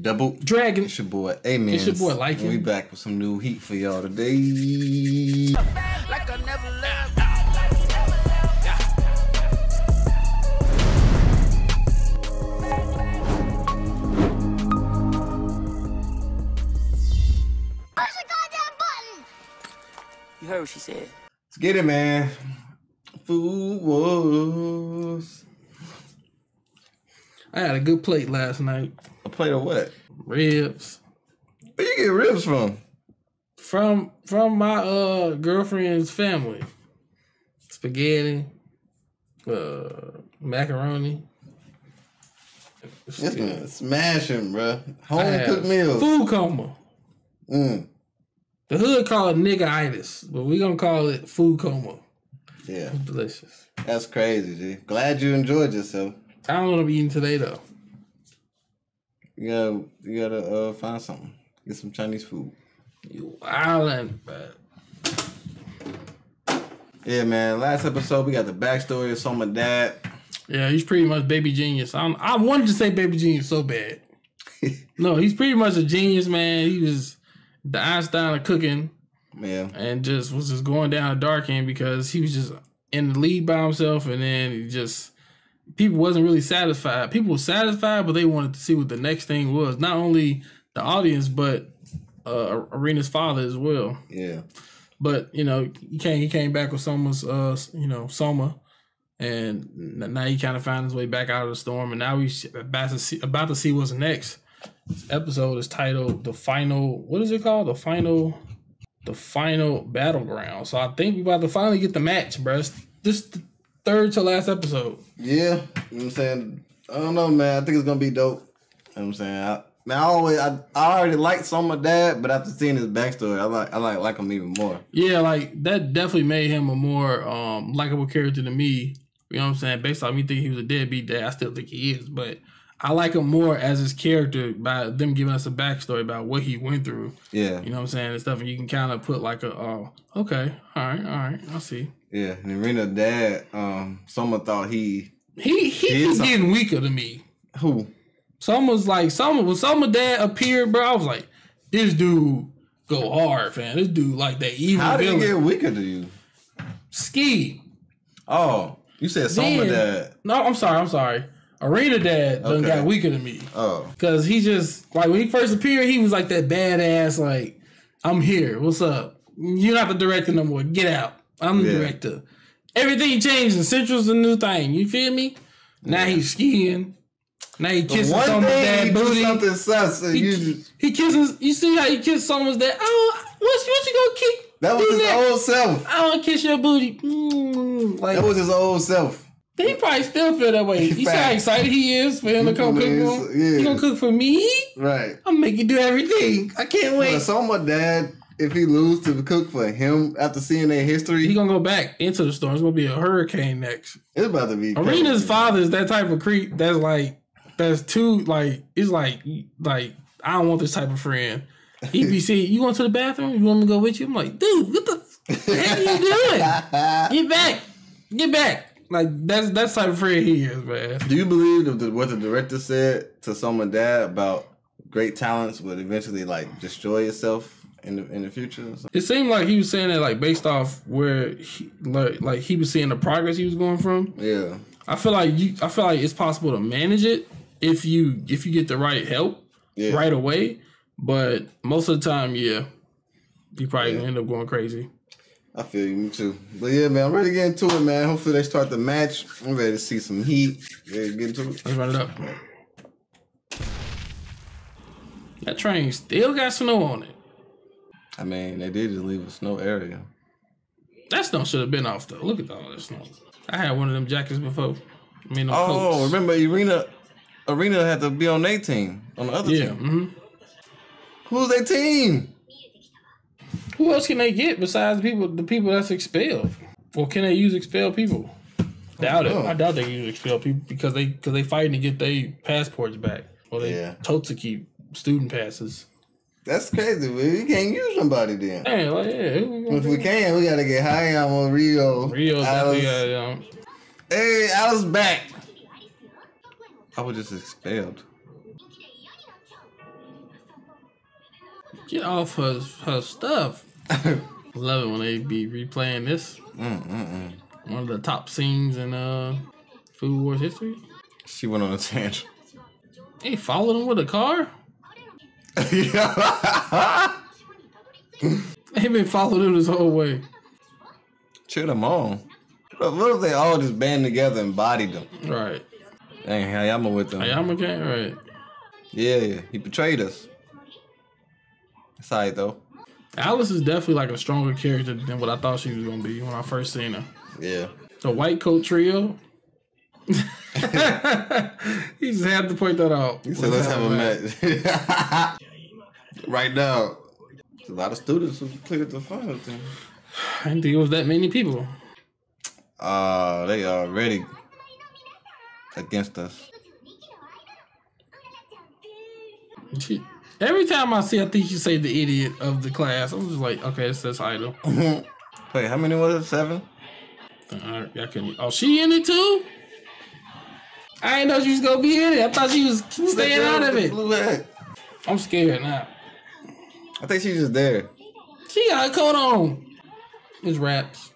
Double Dragon. It's your boy, Amen. It's your boy, like We back with some new heat for y'all today. like I never left. Push the goddamn button! You heard what she said. Let's get it, man. Food wars. I had a good plate last night. A plate of what? Ribs Where you get ribs from? from from my uh girlfriend's family. Spaghetti, uh, macaroni. This man smashing, bro. Home cooked meals. Food coma. Mm. The hood call it niggeritis, but we gonna call it food coma. Yeah, Delicious. that's crazy, G. Glad you enjoyed yourself. I don't know what I'm eating today though. You gotta, you gotta uh, find something. Get some Chinese food. You wildin', but Yeah, man. Last episode, we got the backstory of some of dad. yeah, he's pretty much baby genius. I'm, I wanted to say baby genius so bad. no, he's pretty much a genius, man. He was the Einstein of cooking Yeah, and just was just going down a dark end because he was just in the lead by himself and then he just people wasn't really satisfied. People were satisfied, but they wanted to see what the next thing was. Not only the audience, but uh Erina's father as well. yeah. But you know, he came he came back with Soma's uh you know Soma, and now he kind of found his way back out of the storm, and now he's about to see about to see what's next. This episode is titled "The Final." What is it called? The final, the final battleground. So I think we about to finally get the match, bro. This third to last episode. Yeah, you know what I'm saying? I don't know, man. I think it's gonna be dope. You know what I'm saying? I, man, I always I, I already liked some of dad, but after seeing his backstory, I like I like like him even more. Yeah, like that definitely made him a more um likable character than me. You know what I'm saying? Based on me thinking he was a deadbeat dad, I still think he is, but I like him more as his character by them giving us a backstory about what he went through. Yeah, You know what I'm saying? And stuff, and you can kind of put like a, oh, okay, all right, all right, I see. yeah. And Rena dad, um, someone thought he He he He keeps getting weaker to me. who? Some was like some when some of dad appeared, bro. I was like, this dude go hard, fam. This dude like that evil How did he villain. get weaker to you? Ski. Oh, you said Soma Then- dad. No, I'm sorry, I'm sorry. Erina dad done Okay. got weaker than me. Oh, Cause he just like when he first appeared, he was like that badass, like, I'm here. What's up? You're not the director no more. Get out. I'm the Yeah. director. Everything changed and Central's the new thing. You feel me? Now he's skiing. Now he kissing one someone's day dad he booty. something sus, He, you he kisses. You see how he kissed someone's dad? Oh, what, what you gonna kick? that was his that? old self. I don't kiss your booty. Mm, like That was his old self. He probably still feel that way. You see how excited he is for him to come cook for him? Yeah. You gonna cook for me? Right. I'm gonna make you do everything. I can't But so Soma dad, if he lose to cook for him after seeing their history, He gonna go back into the storm. It's gonna be a hurricane next. it's about to be. Arena's crazy. father is that type of creep that's like that's too like it's like like I don't want this type of friend. He be see you going to the bathroom? You want me to go with you? I'm like, dude, what the heck are you doing? Get back, get back. Like that's that's the type of friend he is, man. Do you believe that what the director said to Soma dad about great talents would eventually like destroy itself in the in the future? It seemed like he was saying that like based off where he, like like he was seeing the progress he was going from. Yeah. I feel like you. I feel like it's possible to manage it if you if you get the right help Yeah. right away. But most of the time, yeah, you probably gonna end up going crazy. I feel you, me too. But yeah, man, I'm ready to get into it, man. Hopefully they start the match. I'm ready to see some heat. Ready to get into it. Let's run it up. That train still got snow on it. I mean, they did just leave a snow area. That snow should have been off though. Look at all that snow. I had one of them jackets before. I mean, them Oh, coats. remember Erina? Erina had to be on their team, on the other Yeah. team. hmm Who's their team? Who else can they get besides the people the people that's expelled? Or can they use expelled people? Doubt it. I doubt they use expelled people because they because they fighting to get their passports back or they Yeah. told to keep student passes. That's crazy. We can't use somebody then. Hey, like yeah, who we gonna If we can, we gotta get high on Ryo. Ryo's Alice. definitely got um, Hey, Alice back. I was just expelled. Get off her her stuff. Love it when they be replaying this. Mm, One of the top scenes in uh Food Wars history. She went on a tangent. He followed him with a car. He been following him this whole way. Cheer them on. What if they all just band together and bodied them? Right. Dang, Hayama with them. Hayama can't. Right. Yeah, yeah. He betrayed us. It's alright though. Alice is definitely like a stronger character than what I thought she was gonna be when I first seen her. Yeah. The white coat trio. he just had to point that out. He said, let's have a match. right now. A lot of students who cleared the final thing. I didn't think it was that many people. Uh, they are already against us. She, every time I see, I think you say the idiot of the class. I'm just like, okay, it's this idol. Wait, how many was it? Seven? Uh, I, I can. Oh, she in it too? I didn't know she was gonna be in it. I thought she was staying out of it. I'm scared now. I think she's just there. She got a coat on. It's raps.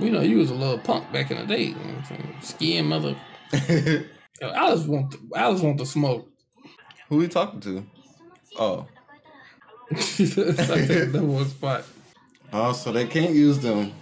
You know, you was a little punk back in the day. You know what I'm saying? Skiing mother. I just want, the, I just want the smoke. Who we talking to? Oh. I take that one spot. Oh, so they can't use them.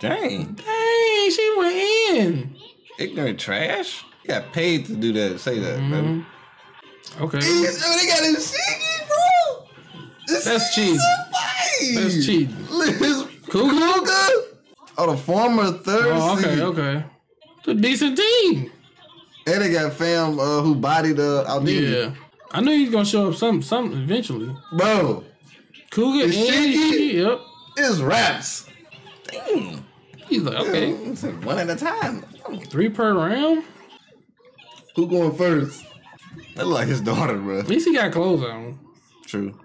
Dang. Dang, she went in. Ignorant trash? You got paid to do that. Say that, man. Okay, They got his shaky, bro. This That's cheating. somebody. That's cheating. Liz Kuga? Kuga? Oh, the former third Oh, okay, okay. It's a decent team. And they got fam uh, who bodied uh, Aldini. Yeah. I knew he's gonna show up some some eventually. Bro, Kuga and Is Shiggy? Shiggy, Yep. it's raps. Damn. He's like, okay, one at a time. three per round. Who going first? That look like his daughter, bro. At least he got clothes on. True.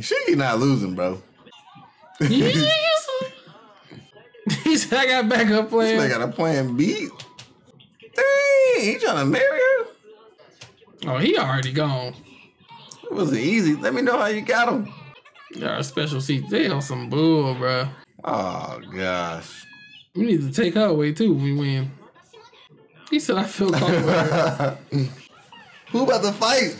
She not losing, bro. Yes. he said, I got backup plan. got a plan B. Dang, he trying to marry her? Oh, he already gone. It was easy. Let me know how you got him. There are special seats. They on some bull, bro. Oh gosh. We need to take her away too when we win. He said, I feel comfortable. Who about to fight?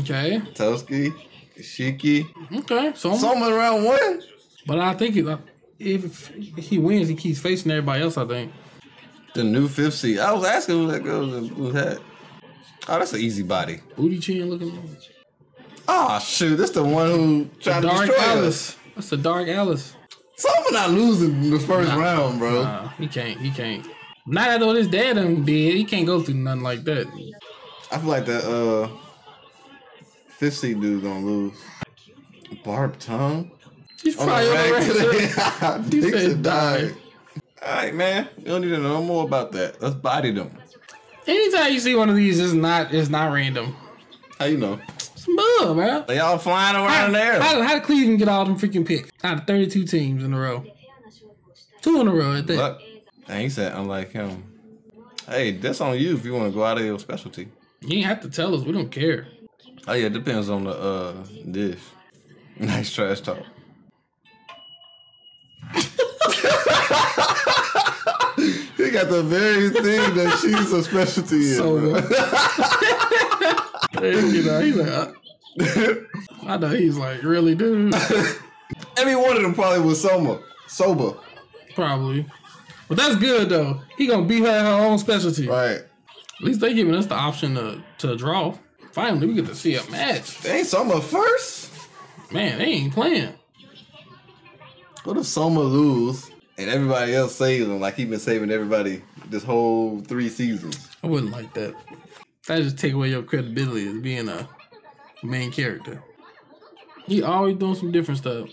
okay. Toski, Shiki. Okay. So, Someone around one. but I think it, uh, if he wins, he keeps facing everybody else, I think. The new fifth seed. I was asking who that girl was in blue hat. Oh, that's an easy body. Booty chin looking. Oh shoot, that's the one who trying to Dark destroy Alice. us. That's the Dark Alice. Someone not losing the first round, bro. Nah, he can't. He can't. Not after what his dad done did. He can't go through nothing like that. I feel like that uh fifth seed dude gonna lose. Barb tongue. He's On probably on the rag record. today. He Dixon said died. All right, man. You don't need to know more about that. Let's body them. Anytime you see one of these, it's not. It's not random. How you know? It's bull, bro. They all flying around there. How, how did Cleveland get all them freaking picks out of 32 teams in a row? Two in a row at that. Look, and he said, unlike him. Hey, that's on you if you want to go out of your specialty. You ain't have to tell us. We don't care. Oh yeah, it depends on the uh dish. Nice trash talk. got the very thing that she's a specialty in. So, you know, he's like, uh, I know he's like, really, dude? Every one of them probably was sober. Sober. Probably. But that's good though. He gonna beat her her own specialty. Right. At least they giving us the option to to draw. Finally, we get to see a match. They ain't Soma first. Man, they ain't playing. What if Soma lose and everybody else saves him like he been saving everybody this whole three seasons? I wouldn't like that. That just take away your credibility as being a main character. He always doing some different stuff.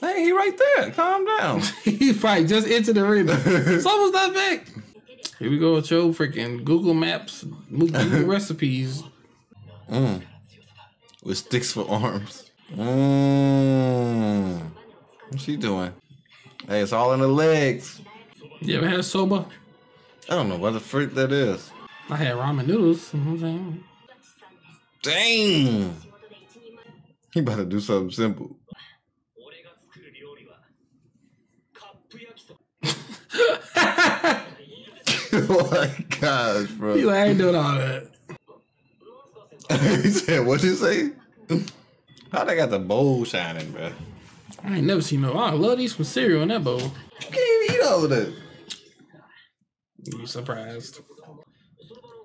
Hey, he right there. Calm down. he probably just entered the arena. Someone's not back. Here we go with your freaking Google Maps Google recipes. Mm. With sticks for arms. Mmm. What's she doing? Hey, it's all in the legs. You ever had soba? I don't know what the freak that is. I had ramen noodles. You know what I'm saying? Dang. He about to do something simple. oh my gosh, bro. I ain't doing all that. he said, "What you say? How they got the bowl shining, bro? I ain't never seen no. I love these from cereal in that bowl. You can't eat all of that." You surprised?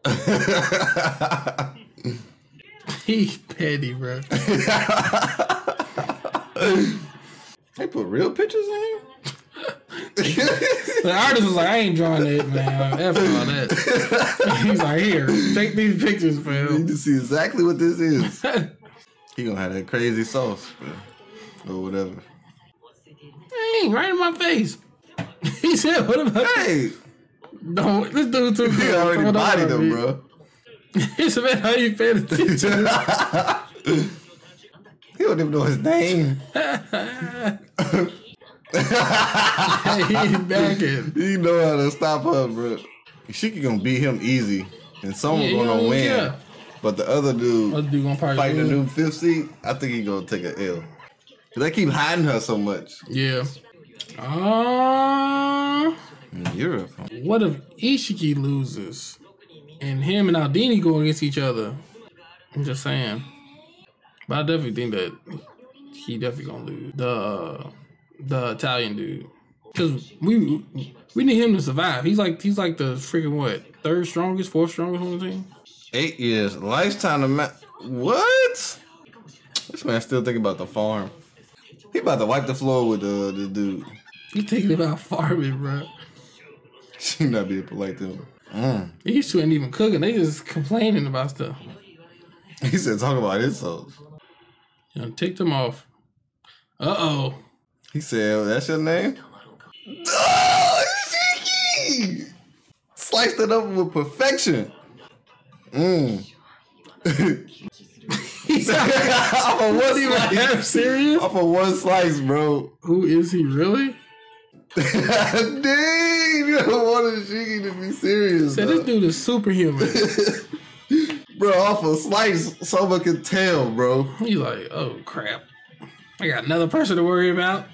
He petty, bro. they put real pictures in here. The artist was like, I ain't drawing that, man. F all that. He's like, here, take these pictures, You fam. need to see exactly what this is. He gonna have that crazy sauce, bro. or whatever. Right in my face. He said, what about Hey, No, this dude too he already bodied him, bro. He said, man, how you paying attention? He don't even know his name. hey, he's backing. He know how to stop her, bro. She gonna beat him easy, and someone's Yeah, gonna win. yeah. But the other dude Other dude gonna fighting the new fifth seat, I think he gonna take a L. They keep hiding her so much Yeah. Uh, in Europe. what if Isshiki loses and him and Aldini go against each other? I'm just saying. But I definitely think that he definitely gonna lose. The the Italian dude. Cause we we need him to survive. He's like he's like the freaking what? Third strongest, fourth strongest on the team? Eight years, lifetime of ma- What? This man still thinking about the farm. He about to wipe the floor with the the dude. He thinking about farming, bro. She not being polite to him. Mm. These two ain't even cooking. They just complaining about stuff. He said, talk about insults. You know, take them off. Uh oh. He said, that's your name? Oh, Cheeky! Sliced it up with perfection. Mmm. He's off of one half slice. serious? Off of one slice, bro. Who is he really? Dang, you don't want Cheeky to be serious. Bro. this dude is superhuman. Bro, off a slice, someone could tell, bro. He's like, oh crap. I got another person to worry about.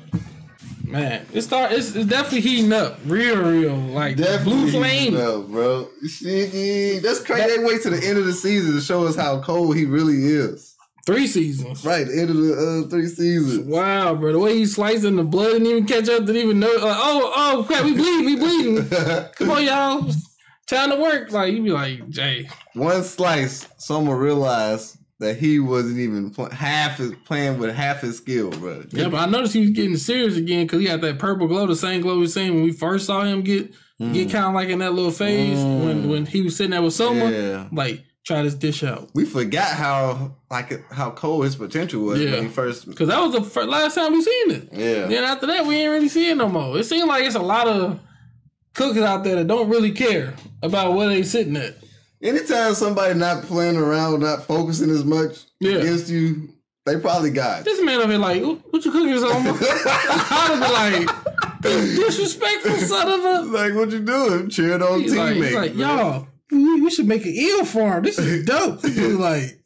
Man, it start it's, it's definitely heating up. Real, real. Like blue flame. No, bro. Cheeky. That's crazy. They wait to the end of the season to show us how cold he really is. Three seasons. Right, the end of the uh, three seasons. Wow, bro. The way he's slicing the blood didn't even catch up, didn't even know. Like, oh, oh, crap, we bleeding, we bleeding. Come on, y'all. Time to work. Like, you be like, Jay. One slice, someone realized that he wasn't even pl- half his playing with half his skill, bro. Yeah, but I noticed he was getting serious again because he had that purple glow, the same glow we seen when we first saw him get get mm. kind of like in that little phase mm. when when he was sitting there with someone. Yeah. Like, try this dish out. We forgot how like how cold his potential was Yeah. when he first. Because that was the fir- last time we seen it. Yeah. Then after that, we ain't really see it no more. It seemed like it's a lot of cookers out there that don't really care about where they sitting at. Anytime somebody not playing around, not focusing as much Yeah. against you, they probably got. it. This man over here like, "What you cooking, Soma?" I'd be like, disrespectful son of a. Like, what you doing? Cheering on He's like, teammates. he's like y'all, we, should make an eel farm. This is dope. He's like,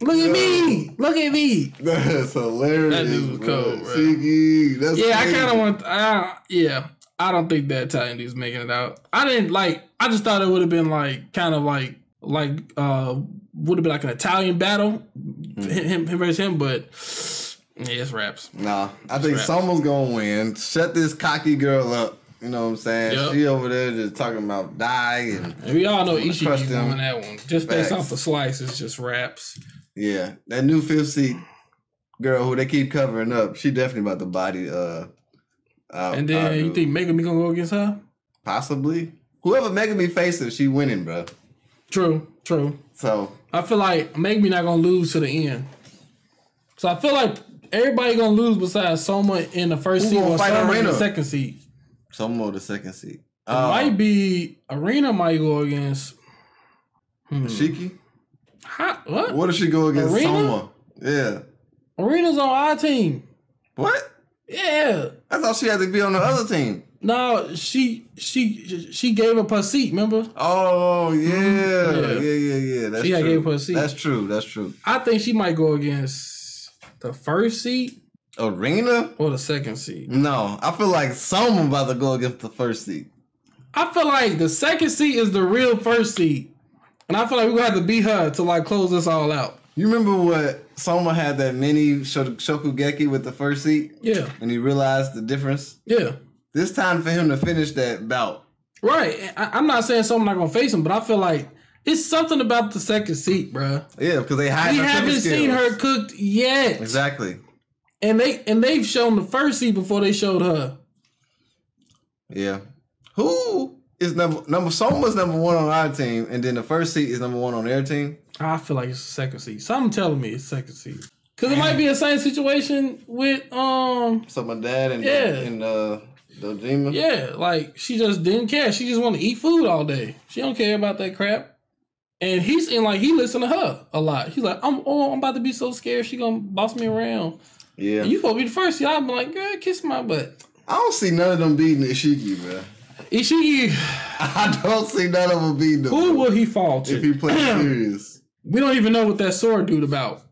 look at me, look at me. That's hilarious. That dude was bro. cold, bro. Cheeky. That's Yeah, I kind of want. Uh, yeah, I don't think that Italian dude's making it out. I didn't like. I just thought it would have been like kind of like like uh would have been like an Italian battle, Mm-hmm. him him versus him. But yeah, it's raps. Nah, I think Raps. someone's gonna win. Shut this cocky girl up. You know what I'm saying? Yep. She over there just talking about die and And we all know Ishii won that one. Just based off the slice, it's just raps. yeah, that new fifth seat girl who they keep covering up. She definitely about to body. Uh, uh And then you think Megumi gonna go against her? possibly whoever Megumi faces, she winning, bro. True, true. So I feel like Megumi not gonna lose to the end. So I feel like everybody gonna lose besides Soma in the first Who seat or fight Soma in the second seat. more the second seat. It Uh, might be Erina might go against hmm, Shiki. Hot, what? What does she go against Erina? Soma? Yeah. Erina's on our team. What? Yeah. I thought she had to be on the other team. No, she she she gave up her seat. Remember? Oh yeah, mm-hmm. Yeah. yeah, yeah, yeah. That's She true. gave up her seat. That's true. That's true. I think she might go against the first seat Erina? or the second seat. No, I feel like someone about to go against the first seat. I feel like the second seat is the real first seat, and I feel like we're gonna have to beat her to like close this all out. You remember what Soma had that mini Shok- Shokugeki with the first seat, Yeah, and he realized the difference. yeah. This time for him to finish that bout. Right. I, I'm not saying someone not gonna face him, but I feel like it's something about the second seat, bruh. Yeah, because they hide We haven't seen her cooked yet, Exactly. and they and they've shown the first seat before they showed her. Yeah. Who is number number Soma's number one on our team, and then the first seat is number one on their team. I feel like it's the second seat. Something telling me it's second seat. Cause it might be the same situation with um So my dad and Yeah. and uh Dojima. yeah, like she just didn't care. She just want to eat food all day. She don't care about that crap. And he's in like he listen to her a lot. He's like, I'm oh I'm about to be so scared she gonna boss me around. Yeah. And you supposed to be the first. Y'all be like, girl, kiss my butt. I don't see none of them beating Isshiki, bro. Ishii, I don't see none of them beating him. who will he fall to? if he plays serious. we don't even know what that sword dude about.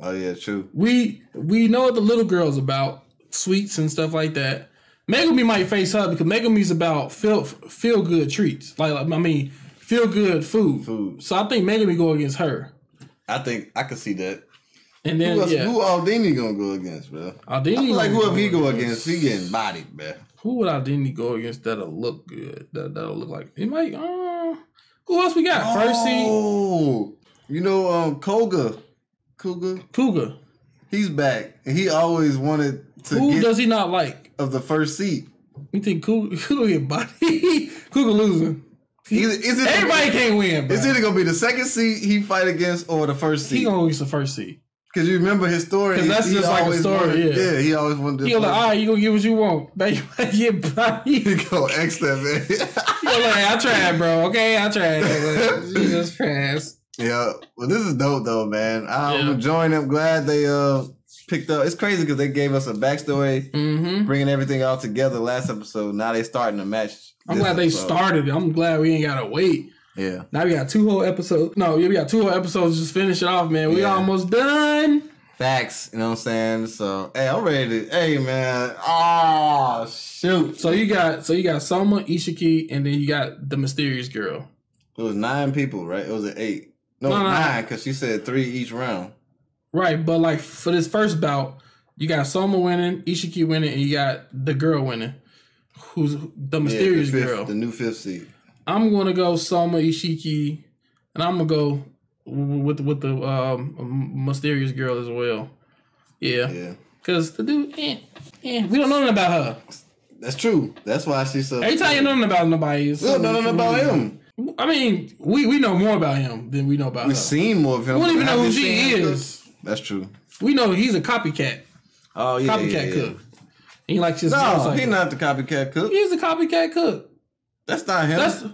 Oh yeah, true. We we know what the little girl's about, sweets and stuff like that. Megumi might face her because Megumi's about feel feel good treats. Like, like, I mean, feel good food. Food. So I think Megumi go against her. I think I could see that. And then Who else, yeah, who Aldini gonna go against, bro? Aldini I feel like whoever he go against, he getting bodied, bro. Who would Aldini go against that'll look good? That that'll look like it might. Uh, who else we got? Oh, you know, um, Koga, Kuga, Kuga. he's back, he always wanted to Who does he not like? of the first seat. You think Kuga, Kuga get body? Kuga losing. Either, is it Everybody can't win. Bro. It's either gonna be the second seat he fight against or the first seat? He seat. gonna lose the first seed. Because you remember his story. 'Cause that's he just like a story, wanted- yeah. he always wanted to. He gonna like, all right, you gonna get what you want. Now you might get body. He go X that man. Gonna like, I tried, bro. Okay, I tried. You just passed. yeah, well, this is dope though, man. I'm Yeah. enjoying it. I'm glad they uh picked up. It's crazy because they gave us a backstory, Mm-hmm. bringing everything all together last episode. Now they starting to match. I'm glad they started it. I'm glad we ain't gotta wait. Yeah, Now we got two whole episodes. No, yeah, we got two whole episodes. Just finish it off, man. We Yeah. almost done. facts. You know what I'm saying? So hey, I'm ready to. Hey man, oh shoot. So you got so you got Soma, Isshiki, and then you got the mysterious girl. It was nine people, right? It was an eight. No, No, nine because she said three each round. Right, but like for this first bout, you got Soma winning, Isshiki winning, and you got the girl winning. Who's the Yeah, mysterious the fifth, girl? the new fifth seed. I'm gonna go Soma Isshiki, and I'm gonna go with with the um, mysterious girl as well. Yeah, Yeah, because the dude, eh, eh, we don't know nothing about her. that's true. That's why she's so. Every time you know nothing about nobody, is we don't know nothing about him. I mean, we we know more about him than we know about We've her. seen more of him. we don't even know who she seen him is. That's true. We know he's a copycat, Oh yeah, copycat yeah, yeah. cook. He likes his No, motorcycle. he's not the copycat cook. He's a copycat cook. That's not him. That's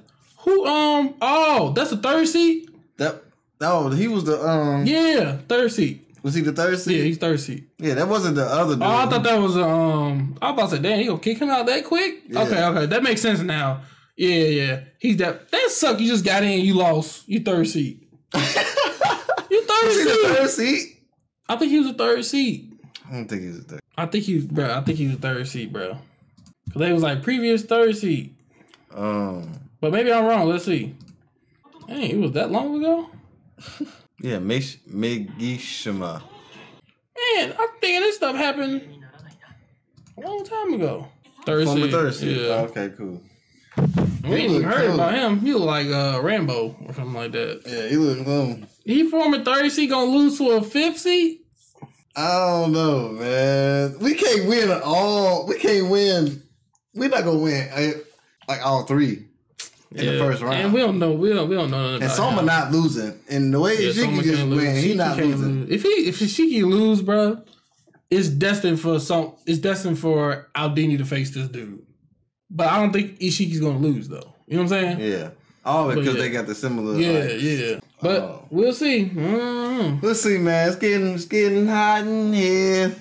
who. Um. Oh, that's the third seat. that. Oh, he was the um. Yeah, third seat. Was he the third seat? Yeah, he's third seat. Yeah, that wasn't the other dude. Oh, I thought that was um. I was about to say, damn, he gonna kick him out that quick? Yeah. Okay, okay, that makes sense now. Yeah, yeah. He's that. That suck. You just got in, you lost. You third seat. you third Was he the seat. third seed? I think he was a third seat. I don't think he was the third. I think he was, bro. I think he was third seat, bro. Cause they was like previous third seat, Um. but maybe I'm wrong. Let's see. Dang, it was that long ago. Yeah, Mish Megishima. Man, I'm thinking this stuff happened a long time ago. Third From the seed. third Okay, cool. We ain't even heard cool. about him. He look like uh, Rambo or something like that. Yeah, he looked um. He forming third seed gonna lose to a fifth seed? I don't know, man. We can't win all. We can't win. We're not gonna win like all three in the first round. And we don't know. We don't. We don't know nothing And about Soma him. not losing. And the way Yeah, Isshiki Soma just can't lose. win, he Shiki not losing. lose. If he if Shiki lose, bro, it's destined for some. It's destined for Aldini to face this dude. But I don't think Isshiki's gonna lose though. You know what I'm saying? Yeah. Oh, But because yeah. they got the similar. Yeah, like- yeah. But Oh. we'll see. Mm. Let's see, man. It's getting it's getting hot in here.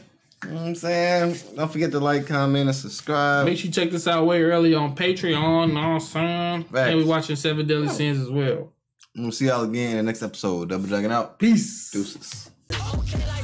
You know what I'm saying? Don't forget to like, comment, and subscribe. Make sure you check this out way early on Patreon. Know what I'm saying? Facts. And we watching Seven Deadly Sins as well. We'll see y'all again in the next episode. Double Dragon out. Peace. Deuces. Okay, like